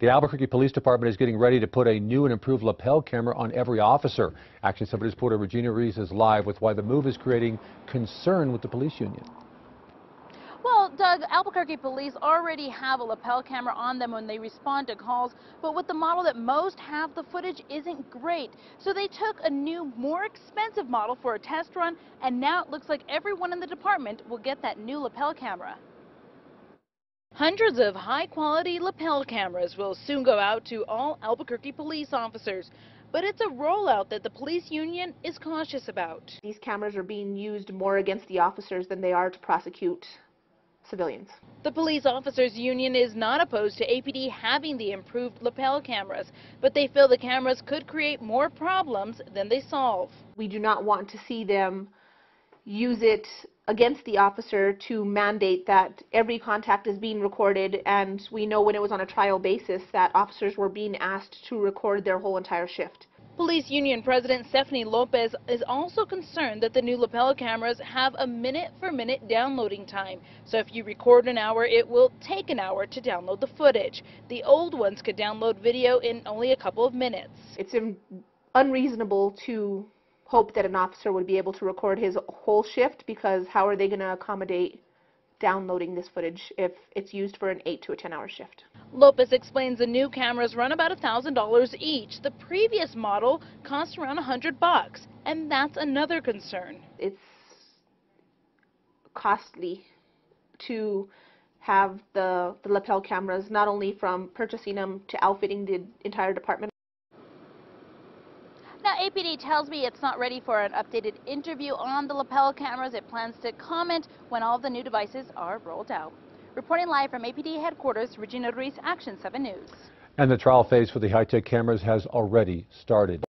The Albuquerque Police Department is getting ready to put a new and improved lapel camera on every officer. Action 7 reporter Regina Reese is live with why the move is creating concern with the police union. Well, Doug, Albuquerque police already have a lapel camera on them when they respond to calls, but with the model that most have, the footage isn't great. So they took a new, more expensive model for a test run, and now it looks like everyone in the department will get that new lapel camera. Hundreds of high-quality lapel cameras will soon go out to all Albuquerque police officers. But it's a rollout that the police union is cautious about. These cameras are being used more against the officers than they are to prosecute civilians. The Police Officers Union is not opposed to APD having the improved lapel cameras, but they feel the cameras could create more problems than they solve. We do not want to see them use it against the officer to mandate that every contact is being recorded and we know when it was on a trial basis that officers were being asked to record their whole entire shift. Police Union President Stephanie Lopez is also concerned that the new lapel cameras have a minute-for-minute -minute downloading time. So if you record an hour, it will take an hour to download the footage. The old ones could download video in only a couple of minutes. It's unreasonable to hope that an officer would be able to record his whole shift because how are they going to accommodate downloading this footage if it's used for an 8 to a 10 hour shift. Lopez explains the new cameras run about $1,000 each. The previous model cost around 100 bucks, and that's another concern. It's costly to have the, the lapel cameras, not only from purchasing them to outfitting the entire department, APD tells me it's not ready for an updated interview on the lapel cameras. It plans to comment when all the new devices are rolled out. Reporting live from APD headquarters, Regina Ruiz, Action 7 News. And the trial phase for the high-tech cameras has already started.